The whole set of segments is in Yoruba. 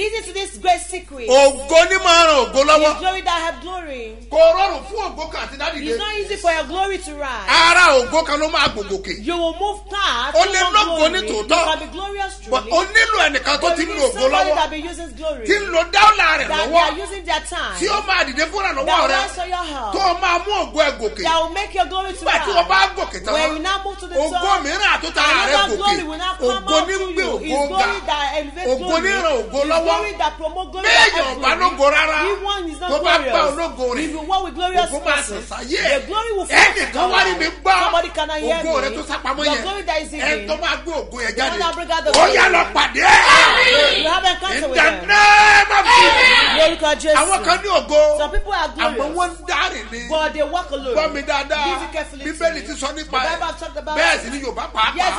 Listen to this great secret. ògo ní máa ran ògo lọ́wọ́ glory that have glory. kò rọrùn fún ògo kan àti dádìde It's not easy for your glory to rise. ara ògo kan ló máa gbògòkè You will move past. To lè glory. ní You tòótọ́. can be glorious But truly. ó nílò ẹnìkan tó ti you ń need lo ògo somebody lọ́wọ́ that be using glory. tí ń lo dáwọ́là rẹ̀ That they lọ́wọ́ are using their time. tí ó máa dìde fúnra lọ́wọ́ That rẹ rise on your help. tó o máa mú ògo ẹ̀ gòkè That will make your glory to nígbà tí o rise. bá gòkè tán When you now move to the ògo top, mìíràn àtúntara rẹ another gòkè glory will now come ògo out to you. ògo ga glory that elevates ògo glory. ní ràn ògo lọ́wọ́ that béèyàn glory. lógo rárá. Tó bá bá ológo rẹ̀ ògo máa sàn sáyé. Ẹnìkan wá rí mi gbọ́ ògo rẹ tó sápamọ́ yẹn. ẹ tó máa gbé ògo yẹn jáde. ó glory. lọ pàdé. Ẹ̀ Jesus. Lórúkọ Jésù. àwọn kan ní ògo. Àmọ́ wọ́n ń dárìn alone. gbọ́ mi dáadáa. Bíbélì ti sọ nípa ẹ̀. bẹ́ẹ̀ sì ni yorùbá pàápàá.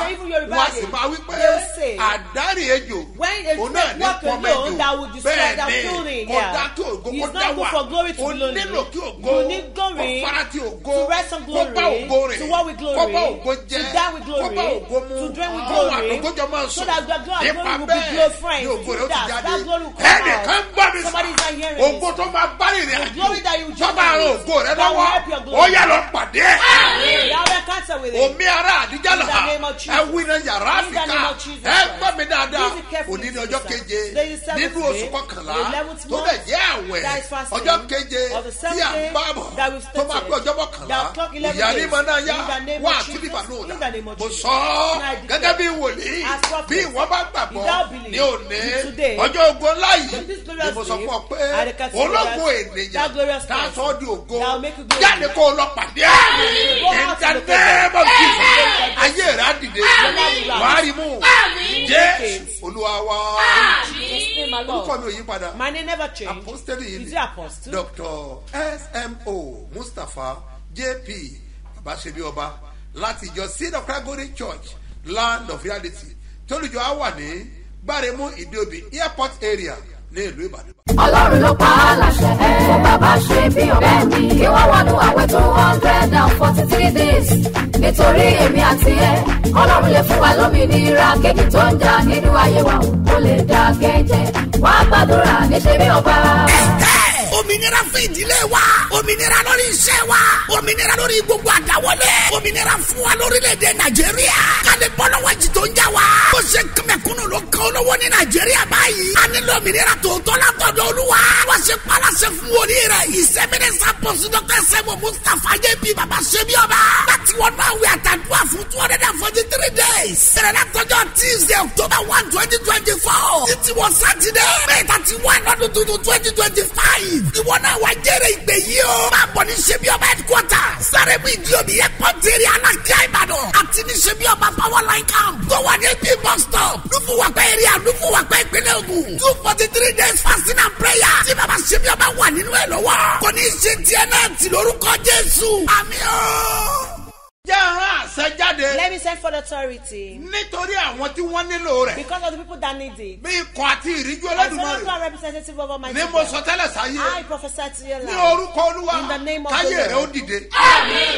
Wọ́n á sì máa wí pé àdárìn ejò òun náà ní walk destroy, bẹ́ẹ̀ ni dá kí ògo kó dá wà. lonely. nílò kí ògo You kó fara ti ògo to rest on kó glory, bá ògo glory, kó bá ògo jẹ kó bá ògo mu. With àwọn glory, àtòkójọ máa so sùn. nípa bẹ́ẹ̀ ni ògo rẹ̀ ó ti jáde. out. ẹnìkan gbọ́ mi hearing ògo tó máa bá ìrìn glory that you àjò tó bá ran ògo rẹ lọ́wọ́ ó yá lọ pàdé ẹ̀. You it. omi ara àdíjà lọ. In the name of Jesus. ẹ wí iná yàrá Jesus ẹ gbọ́ mi dáadáa. Òní ní to ọjọ́ keje nínú day, oṣù kọkànlá the 11th tó dẹ̀ jẹ́ àwẹ̀ that ọjọ́ keje of tí à ń day bá bọ̀ tó máa pé ọjọ́ mọ́kànlá that clock 11 ìyá ní days. mọ̀ náà yá of àtúndì of mo sọ ọ́ gẹ́gẹ́ bí wòlíì bí ìwọ bá gbàgbọ́ ní òní ọjọ́ ogun ńlá yìí ni glorious mo sọ day, fún ọ pé ológun that- ènìyàn that glorious tá a sọ ọ́ di ògo glorious. jáde kó o lọ pàdé ẹ̀. Name of Jesus. Ayé rẹ̀ á dìde. Wàá rí mú. Jésù olúwa wa. Just name my orúkọ Lord. mi ò yí padà My name never changed. apostoli yìí Is ni he apostle? dr smo mustapha jp babasebi ọba láti ìjọ seed of christ golden church land of reality tólùjọ á wà ní gbáremú ìdíòbí airport area ní ìlú ìbàdàn. ọlọ́run ló pa á láṣẹ fún bàbá ṣe bí ọ̀rẹ́ mi. Kí wọ́n wọnú àwẹ̀ two hundred and forty three days. Nítorí èmi àti ẹ ọlọ́run lè fún wa lómìnira. Kéèkì tó ń jà nínú ayé wa ó lè dá kẹ́jẹ́. Wá gbàdúrà níṣẹ́ bí ọba. Òmìnira fún ìdílé wa òmìnira lórí iṣẹ́ wa òmìnira lórí gbogbo àdáwọlé òmìnira fún wa lórílẹ̀‐èdè nàìjíríà kálí bọ́lọ́wọ́ jì tó ń jà wá. ó ṣe kẹmẹkúnnù ló kàn olówó ní nàìjíríà báyìí. a nílò òmìnira tòótọ́ látọ̀dọ̀ olúwa. wọ́n ṣe palasẹ̀ fún wòlíì rẹ̀ ìsẹ́mínísà pọ̀sí dọ́kítà sẹ́mu mustapha bí baba ṣe bí ọba. láti wọ́n náà wí àtàdúrà fún two hundred and forty three days. bẹ̀rẹ̀ látọjọ́ tuesday october one twenty twenty four. títí wọ sátidé may thirty one ọdún tuntun twenty twenty five. ìwọ náà wá jẹ́rẹ̀ yìí o. máa bọ̀ ní ṣebí ọba headquarter. sáré bí ìdí omi yẹ pọ́ńtẹ́rì alákíá ìbàdàn. àti ní ṣebí ọba power line camp. tó wà ní ap bus stop. lùfùwàpẹ́ eré àlùfùwàpẹ́ ìpínlẹ̀ ogun. two forty three days fasting and prayer. tí baba ṣebí ọba wà nínú ẹ̀ lọ́wọ́. kò ní ṣe tiẹ̀ náà tì lórúkọ jésù. àmì ọ́. Jẹ́ àṣẹ jáde Let me send for the authority. nítorí àwọn tí wọ́n nílò rẹ̀ Because of the people that need it. bí ikọ̀ àti ìríjú As a ẹlẹ́dùnmọ́ local rẹ̀ representative over my ni mo sọ tẹ́lẹ̀ sáyé I prophesy to your ní life. orúkọ olúwa In the name of the rẹ̀ ó Lord. dìde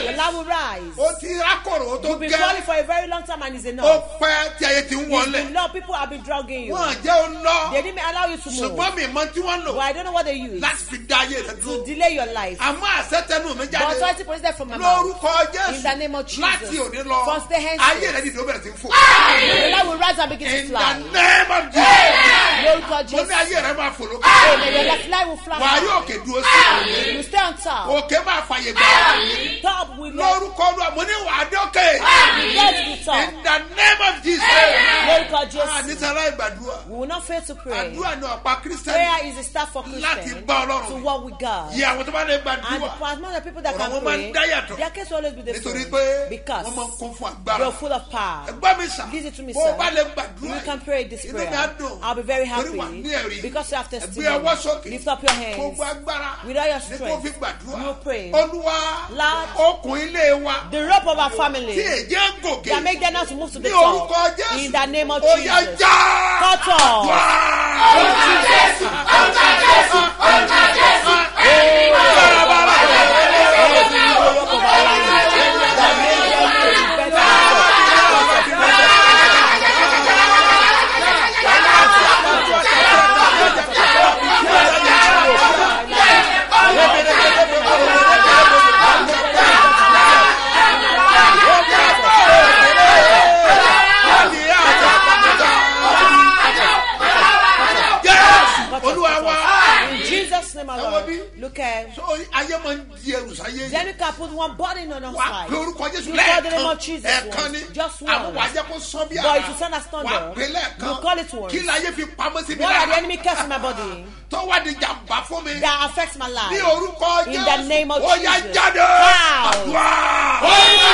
Your love will rise. ó ti rákòrò ó tó You've been calling gẹ́ for a very long time and it's enough. pẹ́ tí ayé ti ń wọlé been long. People have been drugging you. wọ́n jẹ́ ó lọ They didn't allow you to move. ṣùgbọ́n mi mọ tí wọ́n lò But I don't know what they use láti fi dá ayé rẹ̀ to dúró delay your life. àmọ́ àṣetẹnu mi But jáde authority proceeded from my mouth. lórúkọ In the name of jésù Jesus. láti òní lọ From stay henceforth. ayé rẹ̀ dìde ó bẹ̀rẹ̀ sí í fò Your life will rise and begin to in the fly. name of jesus Lórúkọ mo ní Jésù. ayé rẹ̀ máa fò lókè Amen. Your life will fly. wàá high. òkè dúró sí You stay on top. òkè máa fàyè gbà Top with love. lórúkọ olúwa mo ní wàá dókè to the top. in the name of jesus Lórúkọ a Jésù. nísàlá ìgbàdúrà We will not fail to pray. àdúrà ní ọ̀pá kírísítẹ́nì Prayer is a staff for láti Christians bá ọlọ́run to walk with God. yẹ àwọn tó bá lè And gbàdúrà for as many people that ọ̀rọ̀ can wọn máa ń dá pray, yàtọ̀ their case will always be nítorí different. Pé Because wọ́n máa ń kún fún agbára you're full of power. ẹgbẹ́ mi sà Listen to me, bó o sir. bá lè gbàdúrà You can pray this inú mi á prayer. dùn I'll be very torí wà ní ẹ̀rí happy because you have ẹgbẹ́ ọwọ́ sókè Lift up your hands. gbogbo agbára With all your ní kó strength, fi gbàdúrà you pray. olúwa Lord, okùn ilé wa The rope of our tí family èjé ń gòkè that make them now to move to the ní top. orúkọ jésù In the name of Jesus. já Cut off. out affects my life? ní orúkọ In the name of ó yá Jesus. jáde Wow. àdúrà. olúwa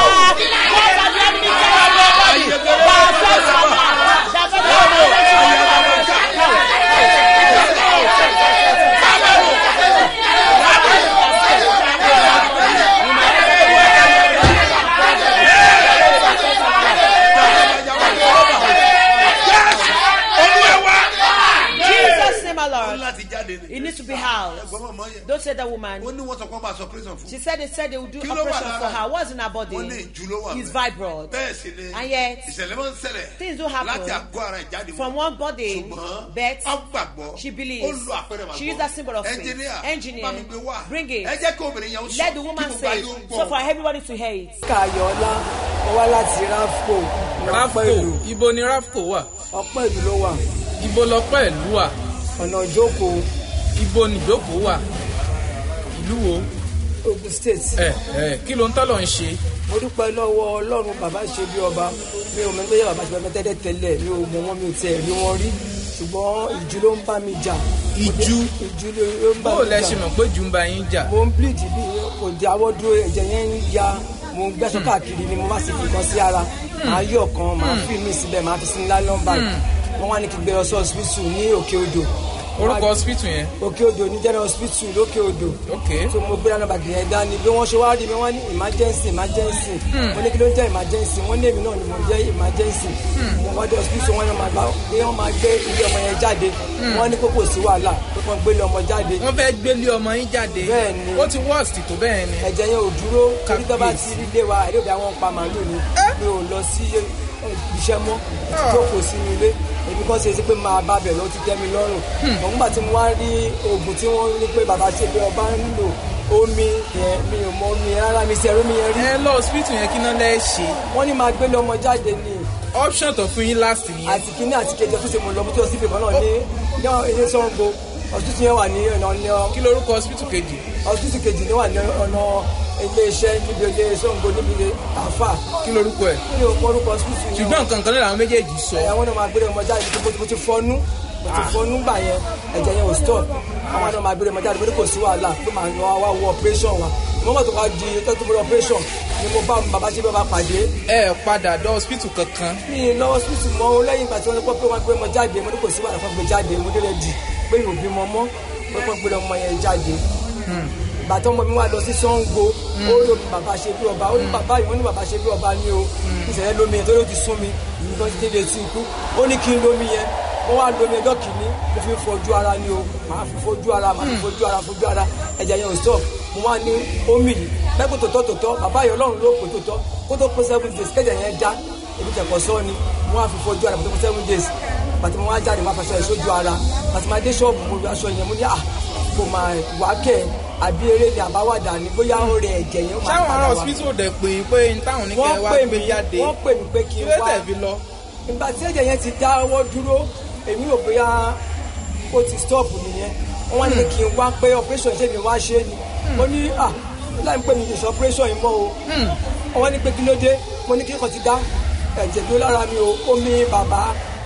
wa. Jesus name, my ó Lord. láti jáde ni. It needs to be housed. ẹgbọ́n mọ̀mọ́ yẹn. Don't say that woman. ó ní wọ́n sọ pé wọ́n máa sọ prison fún. She said they said they would do Kí ló wà operation for lára? her. What's in her body? wọ́n ní ìjú ló wà It's bẹ́ẹ̀. fibroid. Bẹ́ẹ̀ sì ni. And yet, ìṣẹ̀lẹ̀ máa ń ṣẹlẹ̀ things do happen. láti àgọ́ ara ìjáde From one body, ṣùgbọ́n but ọ gbàgbọ́ she believes. ó lo àpẹẹrẹ màgbọ́ She used that symbol of faith. Engineer, wá. bring it. ẹ jẹ́ kí obìnrin yẹn ó sọ let the woman say. So for everybody to hear it. kayọ̀ọ́lá mo wá láti rafco. Rafco ibo ni rafco wà? Ọpẹ́ ìlú ló wà. Ibo lọpẹ ìlú wà? Ọ̀nà ìjókòó ibo nìjókòó wà? Ìlú wo ogun state. Ẹ ẹ kí ló ń tọ́lọ̀ ń ṣe? Mo dúpẹ́ lọ́wọ́ ọlọ́run bàbá ṣe bí ọba. Mi ò mọ̀ pé bàbá ṣe bẹ́ẹ̀ tẹ́lẹ̀ tẹ́lẹ̀. Mi ò mọ̀ wọn mi ò tiẹ̀ rí wọn rí. Ṣùgbọ́n ìjú ló ń bá mi jà. Ìjú? ìjú ló ń bá bó mi lẹ jà ṣe mọ̀ pé jù ń bá yín jà? Mo ń bleed bí kò di awọ́ dúró ẹ̀jẹ̀ yẹn ń ya. Mo ń gbẹ́sọ̀ káàkiri ni mo bá sì fi kan sí ara. Màá yọ̀ kan màá fi mí síbẹ̀ màá fi sí ńlá nọ́mbà wọ́n wá ní kí n gbé lọ sí hospital ní òkè odò orúkọ hospital yẹn? Òkè odò ní general hospital lókè odò. Ok. So mo gbé lánàá bàgì yẹn dání. Bí wọ́n ṣe wá rí mi wọ́n ní emergency emergency. Wọ́n ní kí ló ń jẹ́ emergency? Wọ́n ní èmi náà ni mo jẹ́ emergency. Mo wọ́n dé hospital wọ́n ní wọ́n máa gbá pé wọ́n máa gbé ilé ọmọ yẹn jáde. Wọ́n ní kókò sí wàhálà pé wọ́n gbé ilé ọmọ jáde. Wọ́n fẹ́ gbélé ọmọ yín jáde. Bẹ́ẹ̀ ni. ó ti worst tó bẹ́ẹ̀ ni. Ẹ̀jẹ̀ yẹn ò dúró. Torí tó bá ti rí ilé wa òbí àwọn pa màálù ni. Mi ò lọ sí iṣẹ́ mọ́. Sínú ilé èmi kan ṣe sí pé máa bá bẹ̀ lọ ti tẹ́ mi lọ́rùn. Ṣùgbọ́n nígbà tí mo wá rí oògùn tí wọ́n ní pé bàbá ṣe pé ọba ń lò omi yẹn mi ò mọ omi rárá mi ṣe ẹ̀rọ mi yẹn rí. Ẹ lọ hospital yẹn kí náà lẹ ṣe. Wọ́n ní máa gbé lọ́mọ jáde ní option tó fún yín last nìyẹn. Àti kíní àti kejì ọtún ṣe mo lọ fi ìbọn náà ní ilé Ṣàngó ọtún yẹn wà ní ọ̀nà kí lorúkọ hospital kejì? Ọtún kejì ní wà ní ọ̀nà ilé iṣẹ́ níbi ilé Ṣàngó níbi ilé. Àfà kí lorúkọ ẹ? Ní orúkọ hospital yẹn ṣùgbọ́n nǹkan kan náà làwọn méjèèjì sọ. Àwọn náà máa gbé ọmọ jáde. Mo ti- fọnú ti fọnú gbà yẹn. Ẹ̀jẹ̀ yẹn ò stop. Àwọn náà máa jáde. Mo ní kò sí wàhálà. Pé màá lọ wá wọ operation wa. Mo mọ̀ tó wá di tó tó mo lọ operation ni mo bá bàbá ṣe bá pàdé. Ẹ padà dọ hospital kankan. Mi ì lọ hospital mọ́. O lẹ́yìn ìgbà tí wọ́n ní pé wọ́n gbé ọmọ jáde mo ní kò sí wàhálà. Fún gbé jáde. Mo dé rẹ̀ di pé yóò bímọ mọ́. Pé wọ́n gbé ọmọ yẹn jáde ìgbà tó ọmọ mi wá lọ sí Ṣàngó ó ló ní bàbá ṣe bí ọba ó ní bàbá yìí ó ní bàbá ṣe bí ọba ní o. Ìṣẹ̀lẹ̀ lómi yẹn tó ló ti sún mi. Nǹkan ti dédé sí ikú. Ó ní kí n lómi yẹn. Wọ́n wá lómi ẹjọ́ kìíní mo fi fojú ara ní o. Màá fi fojú ara màá fi fojú ara fojú ara. Ẹ̀jẹ̀ yẹn ò stop. Mo wá ní omi yìí. Pẹ́kú tòótọ́ tòótọ́. Bàbá yìí ọlọ́run ló pè tòótọ́. Kó tó pé seven days kẹ́jẹ̀ yẹn já. Ebi tẹ̀kọ̀ sọ́ ni. Mo wá fi fojú ara mo tó pé seven days. Pàtí mo wá jáde wá faṣọ ẹ̀ sójú ara. Pàtí mo dé ṣọ́ọ̀bù mo rí aṣọ yẹn mo ní à kò máa wá kẹ́ àbí eré ni àbáwádà ni bóyá ó rẹ ẹ̀jẹ̀ yẹn ó máa padà wá. hospital dẹ̀ pé pé táwọn ní kẹ́ wá gbé jáde. wọ́n pè mí pé kí kí n ló wá. tẹ̀ fi lọ? Ìgbà tí ẹ̀jẹ̀ yẹn ti dáwọ́ dúró èmi rò bóyá ó ti stop nìyẹn. Wọ́n ní kí n wá pé operation ṣé mi wá ṣe é ni. Mo ní à láì pè mí ìṣe operation yìí mọ́ o. Wọ́n ní pé kí ló dé? Mo ní kí kò ti dá. Ẹ̀jẹ̀ tó lára mi o omi bàbá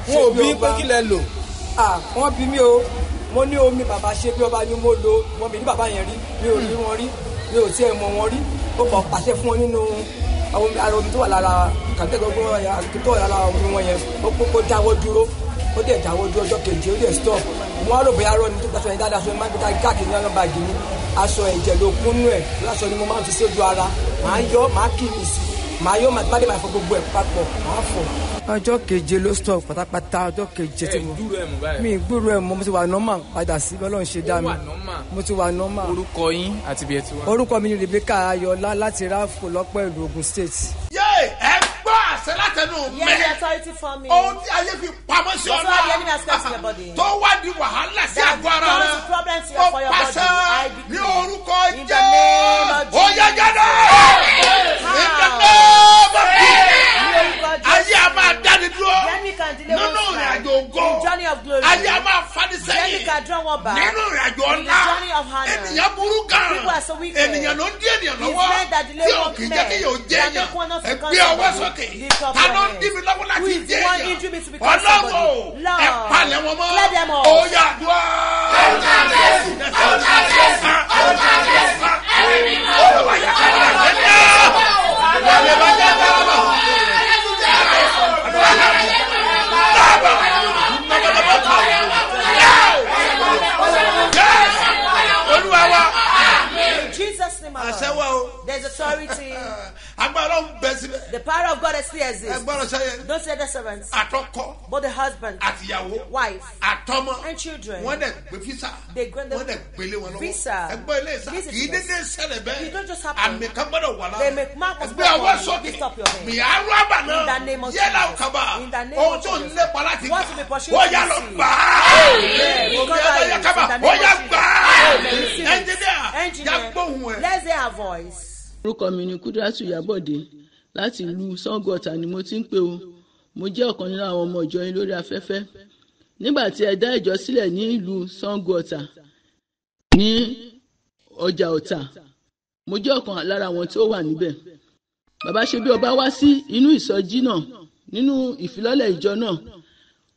wọn ò bí pé kí lẹ lò? Wọ́n bí mi o mo ní omi bàbá ṣe bí ọba ni mo lo. Wọn mi ní bàbá yẹn rí mi ò rí wọn rí mi ò tiẹ̀ mọ̀ wọn rí. Ó kàn pàṣẹ fún wọn nínú ara omi tó wà lára kàtẹ́gbọ́gbọ́ tó wà lára omi wọn yẹn. Ó kó kó dáwọ́ dúró ó dẹ̀ dáwọ́ dúró ọjọ́ kejì ó dẹ̀ stop. Á rò bóyá rọ ni tó gbàsọ yẹn dáadáa yẹn máa ń gbé káàkiri ní ọlọ́ba àgì ni aṣọ ẹ̀jẹ̀ ló kúnnú ẹ̀ aṣọ ni mo máa ń fi sójú ara. Màá yọ màá kì í sí màá yọ màá dé màá fọ gbogbo ẹ̀ papọ̀ màá fọ. ọjọ́ keje ló stop pátápátá ọjọ́ keje tí mo mi gbúrò ẹ mọ mo ti wà nọ́mà padà sí bí ọlọ́run ṣe dá mi mo ti wà nọ́mà orúkọ yín àti bí ẹ ti wá. orúkọ mi ni Rebecca Ayọ̀lá láti ráfò lọ́pọ̀ ìlú Ògùn state. yé ẹ àṣẹ látẹnu Hear the mẹ́ authority from me. ohun tí ayé fi pamọ́ sí That's ọ̀la why the enemy has kept in your body. tó wá di wàhálà sí That àgọ́ ara rẹ problems ó for your pàṣẹ body. I ní decree. orúkọ jẹ́ ó yẹ jáde in the name of Jesus Ní ayé a máa dáni dúró. Nínú ìrìn àjò ògo. Ayé a máa fani sẹ́yìn. nínú ìrìn àjò ọ̀la ènìyàn burú gan. Ènìyàn ló ń dí ènìyàn lọ́wọ́. tí o kì í jẹ́ kí yóò jẹ́ èèyàn ẹgbẹ́ ọwọ́ sókè. Ta ń dí mi lọ́wọ́ láti jẹ́ èèyàn? ọlọ́run ẹ palẹ̀ wọn mọ́. Ó yà dúró. jésù ọ̀tá jésù ọ̀tá jésù ẹ̀rí mi mọ́ ọ̀tá jésù ọ̀tá jésù ọ̀tá jésù. Àṣẹ wa o. There's authority. agbára ọlọ́run bẹ síbẹ̀. The power of God still exists. ẹgbọ́n sẹ́yẹ Don't say the servants, àtọkọ. But the husband, àtìyàwó wife, àtọmọ. And children. wọ́n dẹ̀ gbé fisa They grant them wọ́n dẹ̀ gbélé wọn lọ́wọ́. visa. ẹgbọ́n ilé ìsà. Is kì í dédé ṣẹlẹ̀ It bẹ́ẹ̀ don't just happen. àmì kan gbọ́dọ̀ wà lára. They make mark of ẹgbẹ́ God. sókè. Lift up your hand. mìíràn àbà In the náà name of yẹ́lá Jesus. òkàbà In the name ohun of tó ń Jesus. lépa láti What gbà. to be pursued ó yà lọ gbà á ẹ̀yà it. kábà. In the ó yà gbà. Á it. ẹnjìníà. yà Engineer, let's hear her voice. orúkọ mi ni kúdírátù yábọ̀dé láti ìlú sango ọ̀tà ni mo ti ń pè o. Mo jẹ́ ọ̀kan nínú àwọn ọmọ ìjọ yín lórí afẹ́fẹ́. Nígbà tí ẹ dá ìjọ sílẹ̀ ní ìlú sango ọ̀tà ní ọjà ọ̀tà mo jẹ́ ọ̀kan lára àwọn tí ó wà níbẹ̀. Bàbá ṣe bí ọba wá sí inú ìsọjí náà nínú ìfilọ́lẹ̀ ìjọ náà.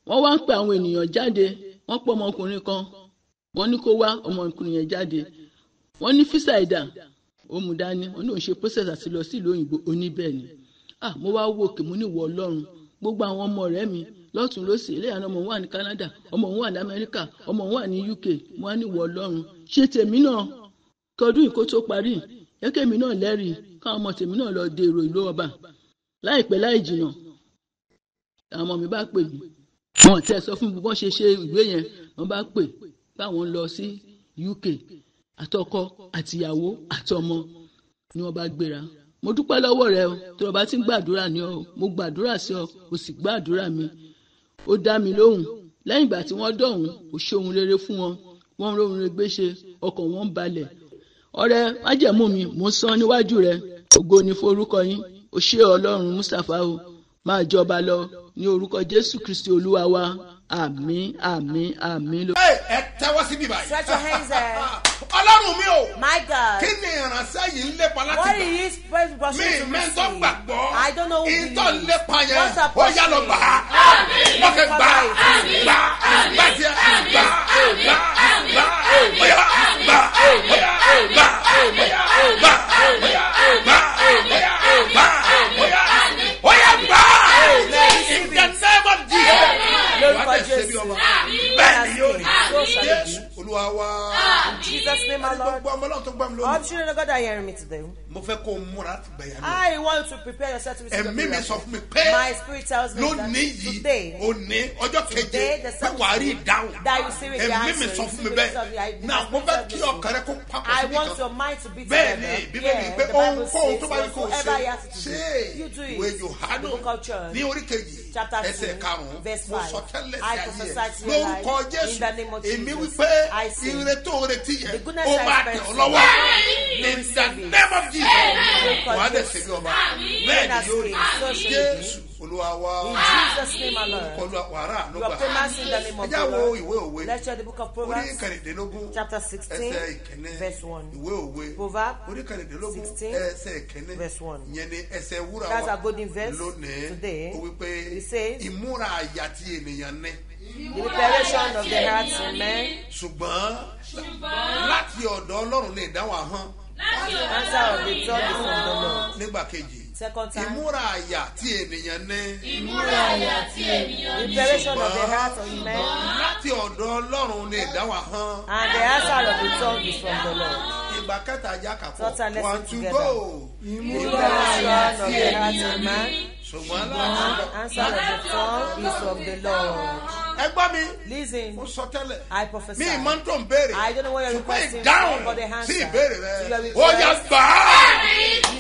Wọ́n wá ń pe àwọn ènìyàn jáde. Wọ́n pọ̀ ọmọkùnrin kan. Wọ́n ní kó wá ọmọkùnrin yẹn jáde wọ́n ní físà ìdá ó mú dání wọ́n ní òun ṣe process àti lọ sí ìlú òyìnbó oníbẹ̀ ah mo wá wò kí mo ní ìwọ ọlọ́run. Gbogbo àwọn ọmọ rẹ̀ mi lọ́tún lọ́sì eléyà náà ọmọ wà ní Canada ọmọ òun wà ní Amẹ́ríkà ọmọ òun wà ní UK mo wá ní ìwọ ọlọ́run. Ṣe tèmi náà? Kọdún ìkó tó parí. Yẹ́kẹ́mi náà lẹ́rìí káwọn ọmọ tèmi náà lọ dé èrò ìlú ọba. Láìpẹ́ láì jìnnà àwọn ọmọ mi bá pè mí. Wọn tẹ sọ fún mi bọ́n ṣe ṣe ìwé yẹn. Wọ́n bá pè báwọn lọ sí UK àtọkọ àtìyàwó àtọmọ ni wọ́n bá gbéra. Mo dúpẹ́ lọ́wọ́ rẹ o. Tí wọ́n bá ti ń gbàdúrà ní ọ mo gbàdúrà sí ọ. O sì gbàdúrà mi. Ó dá mi lóhùn. Lẹ́yìn ìgbà tí wọ́n dọ̀hún ó ṣe ohun rere fún wọn. Wọ́n ń rohun rere gbé ṣe. Ọkàn wọn ń balẹ̀. Ọrẹ májẹ̀mú mi. Mo san níwájú rẹ. Ògo ni forúkọ yín. O ṣé ọlọ́run Mustapha o. Máa jọba lọ ní orúkọ Jésù Kristi olúwa wa. Àmín àmín àmín. Ẹ, tẹ́wọ́ sí bíbá yìí. Stretch your hands there. ọlọ́run mi o My God. kí ni ìránṣẹ́ yìí ń lépa láti What gbà. he is praise mi pursuing to mẹ́tọ́ receive. gbàgbọ́ I don't know who ìtọ́ believes. lépa yẹn ó yá lọ gbà á lọ́kẹ́ gbà á gbà á gbà tiẹ̀ gbà á gbà á gbà á ó yá gbà á ó yá gbà á ó yá gbà á ó yá gbà á ó yá gbà á ó yá ó yá gbà á in the name of Jesus Lórúkọ bí Jésù. ọba bẹ́ẹ̀ ni yóò rí Jésù be. olúwa wá In Jesus' name, my Lord. All lónìí children of God are hearing me today. Mo fẹ́ kó o múra láti gbẹ̀yà náà. I want to prepare yourself to receive the ẹ̀mí mi miracle. sọ fún mi pé My spirit tells me lónìí that yìí today, òní ọjọ́ keje Today, the pé wàá rí ìdáhùn. that you see with your ẹ̀mí answer, mi sọ fún mi bẹ́ẹ̀. I- náà mo I- fẹ́ kí ọkàn rẹ kó papọ̀ I síbi want kan. your mind to be together. ni bíbélì Yeah, pé the Bible ohunkóhun tó bá ní kó o ṣe ṣe ìwé John, ní orí kejì chapter ẹsẹ̀ karùn-ún verse mo sọ tẹ́lẹ̀ I sí ayé your lórúkọ Jésù in the name of èmi Jesus. wípé I o retí yẹn ó I máa tẹ̀ ọ́ lọ́wọ́ in the name of Jesus wàá dẹ̀ bí ọba bẹ́ẹ̀ ni yóò rí. Jésù olúwa wa. In Jesus' name, my Lord. kọlu wàrà ló You are gbà. famous in the name of ẹjá wo ìwé òwe Let's share the book of orí Proverbs, kẹrìndínlógún chapter 16, ẹsẹ̀ 1. ìwé òwe Proverbs orí kẹrìndínlógún 16, ẹsẹ̀ 1. ìyẹn ni ẹsẹ̀ wúrà That's wa lónìí today. ó wípé ìmúra àyà tí ènìyàn ní The preparation of the hearts of men, ṣùgbọ́n láti ọ̀dọ̀ ọlọ́run ní ìdáhùn ahọ́n answer of the tongue is from the Lord. nígbà kejì Second time, ìmúra àyà tí ènìyàn ní. Preparation of the hearts of men, láti ọ̀dọ̀ ọlọ́run ní ìdáhùn ahọ́n and the answer of the tongue is from the Lord. ìgbà kẹta ajá kàpọ̀ one two together. go. Of the hearts of man, ṣùgbọ́n answer of the tongue is from the Lord ẹ gbọ́ mi. listen mo sọ tẹ́lẹ̀. i prophesy. mi ìmọ̀ tó ń béèrè. i don't know what you're requesting. ṣùgbọ́n ìdáhùn sí ìbéèrè rẹ. ó yà gbà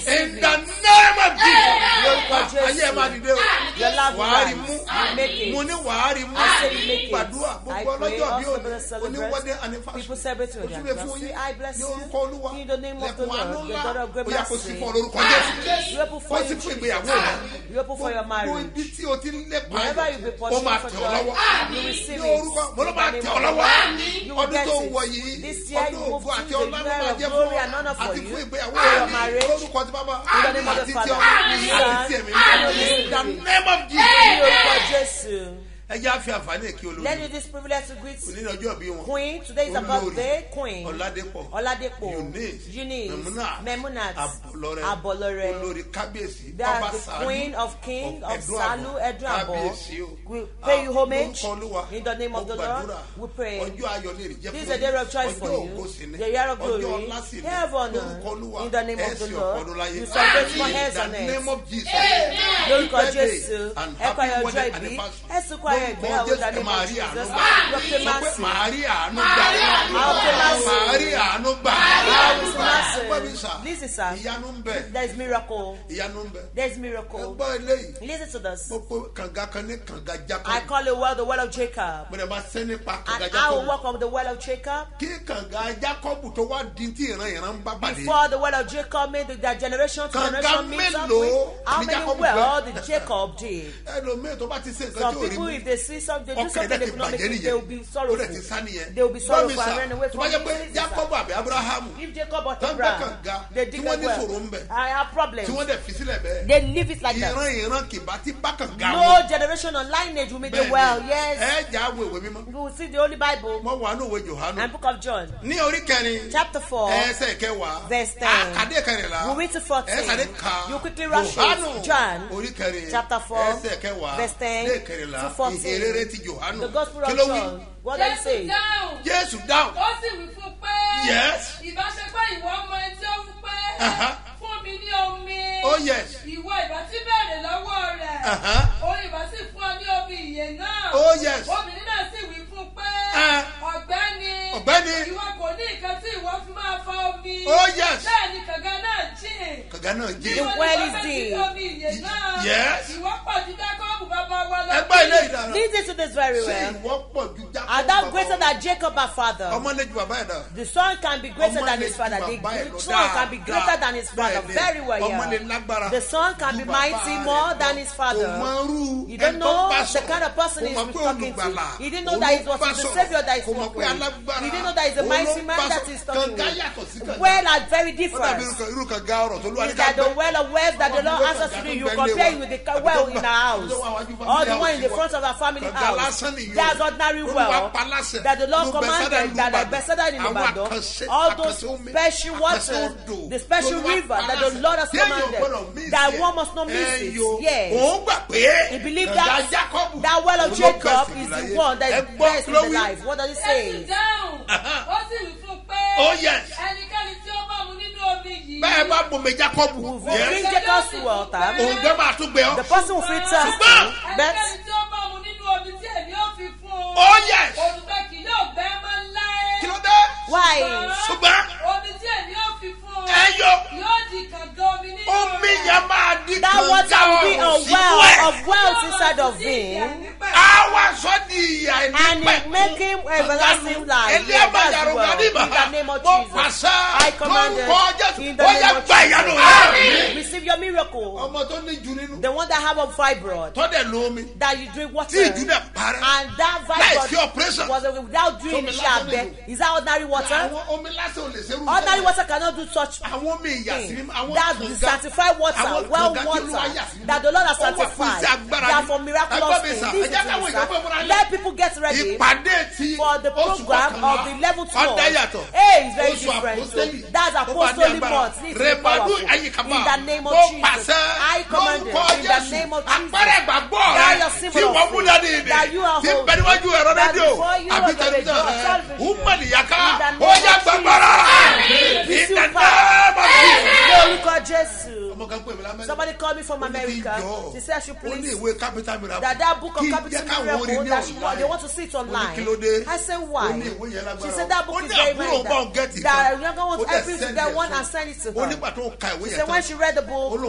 in the name of jesus. Lórúkọ jésù. Ayé ẹ máa dìde o. Ah, wàárí mú. mo ní wàárí mú. Gbàdúrà. Gbogbo ọlọ́jọ́ bí o oníwọ́dé anifásitì o tún lè fún yín. Ní orúkọ olúwa. Lẹ́kùn àánú ńlá. O yà kó sí fún olórúkọ jésù. Kó sí fún ìgbéyàwó rẹ. gbogbo ibi tí o ti ń lépa ẹ̀ o máa tẹ̀ ọ́ lọ́wọ́. ní orúkọ mo ló máa tẹ̀ ọ́ lọ́wọ́. Ọdún tó ń wọ yìí ọdún ògbó àti ọlọ́run máa jẹ́ fún àti fún ìgbéyàwó rẹ lórúkọ tí bàbá àmì àti ti ọmọ mi àti ti ẹ̀mí mi in the name of Jesus. ẹ jẹ́ àfi àǹfààní olórí. let me this privilege to greet. òní ọjọ́ bí wọn. queen. Today is about the queen. ọ̀làdẹ́pọ̀ ọ̀làdẹ́pọ̀ eunice eunice memuna. Memuna abọ̀lọ́rẹ́ abọ̀lọ́rẹ́ olórí kábíyèsí sàlù queen of king of sàlù ẹ̀dùn we pay you ah, homage. in the name of the lord we pray. ọjọ́ ayọ̀ lè rí jẹ́ this is a day of choice for you. ọjọ́ ògo sí ni. Ọjọ́ ọlá sí ni. Orúkọ olúwa. Ẹ̀sìn ọ̀pọ̀lọ́ you celebrate for heads on earth. lórúkọ jésù. ẹ̀kọ́ ayọ̀ ọjọ́ ìbí. ẹ̀sùn kọ́ Bom dia, Maria, não. Maria, não. Listen, sir. There's miracle. There's miracle. Listen to this. I call it well the well of Jacob. And I will walk on the well of Jacob. Before the well of Jacob made the, generation to generation meet with, how many well did Jacob did? Some people, if they see something, they do something economically, they will be sorrowful. They will be sorrowful and run away from it. If Jacob or Abraham gànga tí wọ́n ní sòrò ń bẹ̀ tí wọ́n dẹ̀ fi sílẹ̀ bẹ́ẹ̀. they live it like that. ìran ìran kìbá ti bá ga wọn. no generation or lineage will make them well yes. ẹ jà wo ìwé mímọ́. you will see the holy bible. mo wà ní òwe johanu. and book of john. ní orí kẹrin. chapter four. ẹsẹ̀ kẹwàá. verse ten. àkàdé kẹrìnlá. you read to fourteen. ẹsẹ̀ ká. you quickly rush it. john. orí kẹrin. chapter four. ẹsẹ̀ kẹwàá. verse ten. to fourteen. ìhèrèrè ti johanu. the gospel of john. What did I say? Jésù dáhùn. Ó sì wí fún pé. Yes. Ìbáṣepọ̀ ìwọ ọmọ ẹni tí ó fún pé. Uh-huh. Fún mi ní omi. Oh yes. Ìwọ ìbá ti bẹ̀rẹ̀ lọ́wọ́ rẹ̀. Uh-huh. Òun ìbá sì fún ọ ní omi ìyè náà. Oh yes. Obìnrin náà sì wí fún pé. Uh-huh. Ọ̀gbẹ́ni ọ̀gbẹ́ni. ìwọ kò ní nǹkan tí ìwọ fi máa fa omi. oh yes. bẹ́ẹ̀ ni kànga náà jìn. kànga náà jìn. the well is there. yes. ìwọ pọ̀ ju jákọ́ọ̀bù bàbá wa lọ. ẹgbẹ́ ilé ìdáná. listen to this very well. ṣé ìwọ pọ̀ ju jákọ́ọ̀bù bàbá wa. and greater than jacob our father. ọmọ lè ju bàbá yẹn dà. the son can be greater than his father. the son can be greater than his father. very well yeah. ọmọ lè lágbára. the son can be mighty more than his father. you don't know the kind of person he is talking to. he didn't know that he was the savior that he spoke with. Did they know that is a mighty man that is talking? Well are very different. Is that the well of wells that the Lord answers to you? You compare with the well in our house. or the one in the front of our family house. That's ordinary well that the Lord commanded that the Bethesda in Ibadan, all those special waters, the special river that the Lord has commanded, that one must not miss it. Yes. He believed that that well of Jacob is the one that is best in the life. What does it say? lọ́rùn. ó sì wí fún pé oh, ẹnikẹ́ni tí ó bá mu nínú omi yìí. bẹ́ẹ̀ bá bomi jacobu. who drink jacob's water. òun gbẹ́ máa tún gbé ọ. the person who fit test. ṣùgbọ́n ẹnikẹ́ni tí ó bá mu nínú omi tí èmi ò fi fún o. ó yẹ. olùgbé kì yóò gbẹ́ mọ́ láé. kí ló dé. why. ṣùgbọ́n omi tí èmi ò fi fún o. ẹ yọ. yóò di kàngán omi nínú rẹ. omi yẹn máa di kàngán òsì wẹ̀. that water will be a well of wealth inside of me awa sọ di ìyà ẹni pẹ. and it make him everlasting life. ẹlẹ́ àbájáde ọ̀gá ní ìbá mo pàṣẹ tó gba ìyanu rẹ. receive your miracle. tó ní ju nínú. the one that have a fibroid. tó dẹ̀ lo omi. that you drink water. tí ìjú dẹ̀ parẹ́. and that fibroid. láìsí operation. was without drinking ní ṣàbẹ̀. is that ordinary water. ordinary water cannot do such. àwọn that is sanctified water well water that the lord has sanctified. that for miraculous things let people get ready for the program of the level two. Hey, it's very different. That's apostolic month need to be powerful. In the name of jesus. i command you in the name of jesus. That your symbol of faith that you are holy. that before you are the radio salvation. In the name of jesus. in the name of jesus. Somebody called me from America. She said, she please. That that book of Capital Miracle, that she want, they want to see it online. I said, why? She said, that book is very, very bad. That you're going to want every single one and send it to her. She said, when she read the book,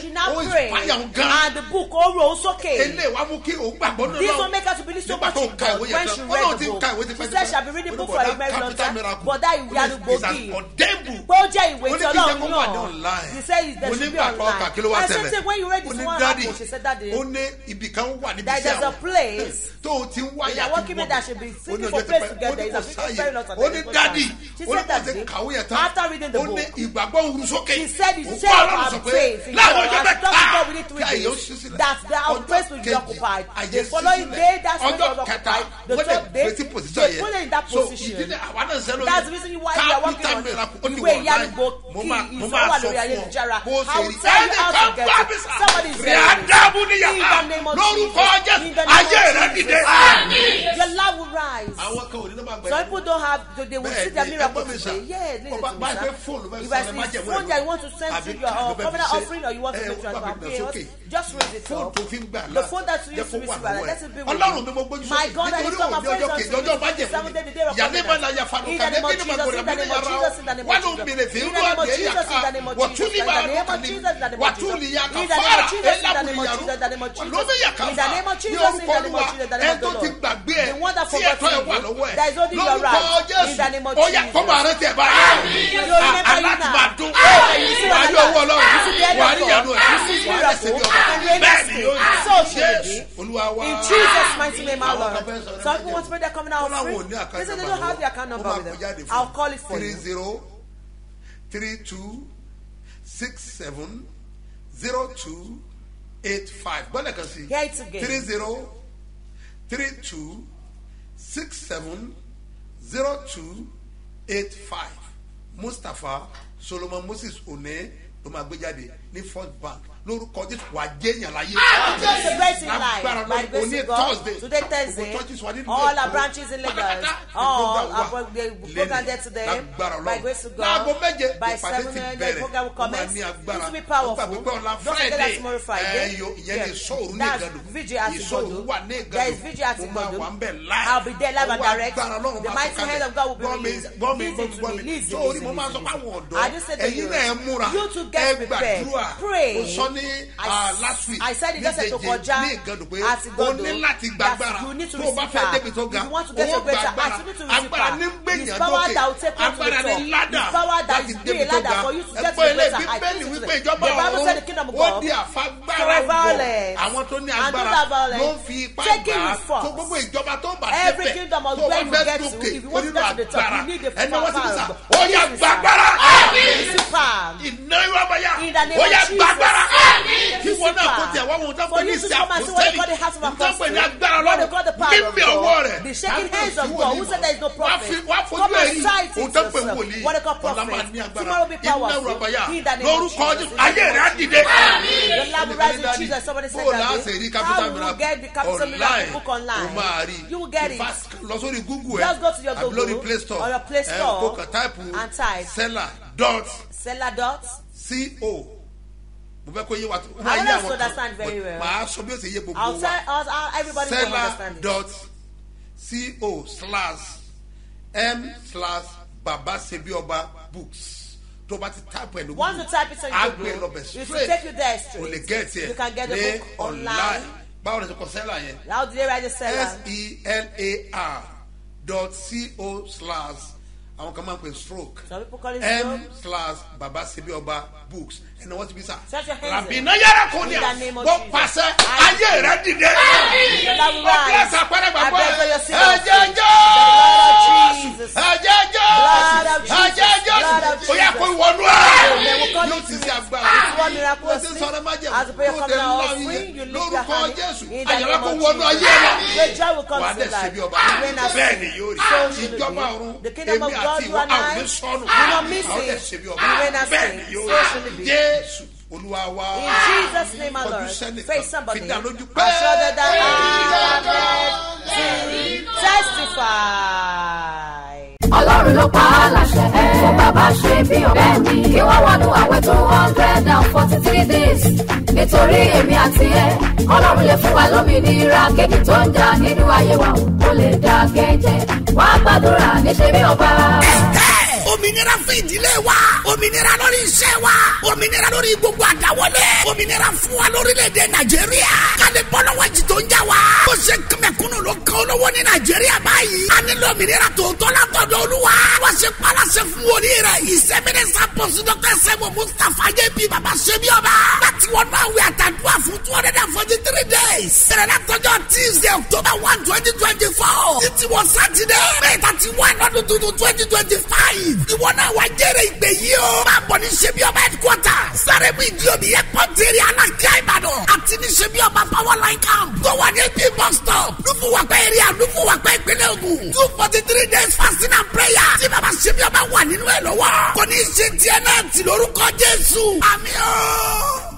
she now prayed. And the book all rose okay. This will make her to believe so much in God. When she read the book, she said, she'll be reading the book for a very long time. But that is Yarubogi pé ó jẹ́ ìwé tí ọlọ́run yàn. he said there should be online. I said say when you read this one happen she said that day ó ní ibì kan wà níbi iṣẹ́ àwọn a place tó o ti ń wá yàtí mọ́bi working men that should be seeking a place ní dadi ó ní pàṣẹ kàwé yẹn tán. after ní ìgbàgbọ́ òru sókè. he said he said our faith in God. as doctor we need to read that our place will be occupied. the following day so put it in that position that's the reason why we are working ìyánigbó kí ìsanwó àlórí ayélujára. I will tell you how to get it somebody is saying it in the name of jesus. In the name of jesus. your love will rise. Some people don't have so they will see their miracle today. yes ladies and if i see phone that you want to send to your uh, covenant offering or you want to make transfer pay just raise it up. the phone that you use to receive and let it be with you. my god i lift up my friends on to you seventh day the day of covenant in the name of jesus in the name of jesus in the name of jesus. Watumiliviundwa deyaka. Watumiliviundwa deyaka. Watumiliyaka fara. Lómi yàkà fà. Ní orúkọ Olúwa ẹni tó ti gbàgbé ẹ tí ẹ̀tọ́ ẹ wà lọ́wọ́ ẹ. Lórúkọ Jésù ó yà kọ́mọ àrẹ tẹ̀ báyìí. Aláàtì máa dún. Wàá yọ owó ọlọ́run. Wàá rí ìyànú ẹ̀. Wàá rẹ̀ sẹ́bi ọ̀gá. Bẹ́ẹ̀ ni yóò yẹ. Olúwa wa. In Jesus' mighty name our Lord. Some people want to pray their coming out free. They say they don't have their account number with them. I'll call it for you three two six seven zero two eight five. Gbọ́dọ̀ kan sí. Three zero three two six seven zero two eight five. Mustapha solomon moses one ló máa gbé jáde ní first bank. lórúkọ jésù wà jẹyàn láyé. Jesus is the in life. By the grace of God. Today Thursday. all our branches in Lagos. All our program there today by grace of God. By seven the program will commence. it will be powerful. Don't forget that tomorrow Friday. Yes. That's vigil as you do there is vigil as you do I'll be there live and direct. the mighty hand of God will be released. easy to me easy easy I just said to you you to get prepared. pray. ní ah, last week. Ní jẹjẹ ní ìgànnù pé o ní láti gbàgbára tó o bá fẹ́ débi tó ga owó gbàgbára agbára. ní gbẹ̀yàn lókè. agbára ní ládà láti débi tó ga. ẹgbẹ́ ilé bíbélì wípé ìjọba ọ̀hún ó di àfagbára bọ̀. àwọn tó ní agbára ló ń fi ipá gbà tó gbogbo ìjọba tó bá débẹ̀ tó bá fẹ́ dókè onírò agbára. ẹni wọ́n ti bí sà ó yà gbàgbára ìnáwó ọmọ yá. Ó yẹ gbàgbára. Kí wọn náà kó tiẹ̀ wọ́n mú tó pé ní ìsì àpòtẹ́lì tó pé ní agbára lọ́wọ́ mímí ọwọ́ rẹ̀. Wá fi wá fojú ẹ̀yìn òun tó pé wòlíì. Ọ̀la máa ní agbára. ìnáwó ọmọ yá. Lórúkọ ayé rẹ̀ á dìde. bóòlù á sè rí capital mìíràn online. o máa rí. Lọ sórí google ẹ. àbí lórí play store. ẹ kó kàn táìpù sẹ́là dot. seller dot. co. mo fẹ́ kó yé wa tó. I don't understand very well. màá sọ bí o ṣe yé gbogbo wa. I'll tell us how everybody will understand it. seller dot co slash m slash baba sebioba books tó bá ti type ẹ̀ ló gbó agbè lọ́bẹ̀ straight o lè get ẹ̀ book online báwo ni ṣe kọ sẹ́là yẹn s e l a r dot c o slash In à the name of bọ́ Jesus. pàṣẹ I- ayé rẹ dìde. Your love will ó rise. kílẹ̀ sàpẹ́rẹ́ gbàgbọ́ I beg for your sin of ẹ̀jẹ̀ sin. The blood of Jesus. jọ́ ẹ̀jẹ̀ jọ́ Blood májẹ̀mú. Now, ńlá your lórúkọ jésù. Àyàrá kó wọnú ayé come wà á dẹ̀ ṣe bí ọba. Bẹ́ẹ̀ ni yóò rí. ìjọba ọ̀run. Èmi àti ìwọ and a ò I, ní sọnù. ó dẹ̀ ṣe bí ọba. Bẹ́ẹ̀ ni yóò rí. jésù olúwa wa. Face somebody. fi dá lójú pé. Testify. Ọlọ́run ló pa á láṣẹ. Fún bàbá ṣe bí ọba kí wọ́n wọnú àwẹ̀ two hundred and forty three days. Nítorí èmi àti ẹ ọlọ́run lè fún wa lómìnira. Kéèkì tó ń jà nínú ayé wa ó lè dá kẹ́jẹ́. Wá gbàdúrà níṣẹ́ bí ọba. Òmìnira fún ìdílé wa òmìnira lórí iṣẹ́ wa òmìnira lórí gbogbo àdáwọlé òmìnira fún wa lórílẹ̀‐èdè nàìjíríà. Kálí bọ́lọ́wọ́ jì tó ń jà wá. Ó ṣe kẹmẹkúnnù ló kàn olówó ní nàìjíríà báyìí. A nílò òmìnira tòótọ́ látọ̀dọ̀ olúwa. Wọ́n ṣe palasẹ̀ fún wòlíì rẹ̀. Ìsẹ́mínísà pọ̀sí dọ́kítà sẹ́mu mustapha jẹ́bi baba ṣẹ́bi ọba. Láti wọnú àwẹ̀ àtàdúrà fún two hundred and forty three days. Bẹ̀rẹ̀ látọjọ́ tuesday october one twenty twenty four títí wọ sátidé may thirty one ọdún tuntun twenty twenty five ìwọ náà wà jẹ́rẹ̀ ìgbé yìí o. Máa bọ̀ ní ṣẹ́bi ọba headquarter sáré bí ìdí omi yẹ pọ́ńtẹ́rì alákíá ìbàdàn. Àti ní ṣẹ́bi ọba power line camp. Tó wà ní bí bus stop. Lùfùwàpẹ́ èrè àlùfùwàpẹ́ ìpínlẹ̀ ògùn. Two forty three days fasting and prayer. Tí baba ṣẹ́bi ọba wà nínú ẹ̀ lọ́wọ́. Kò ní í ṣe tiẹ̀ náà tì lórúkọ jésù. Àmì ọ́.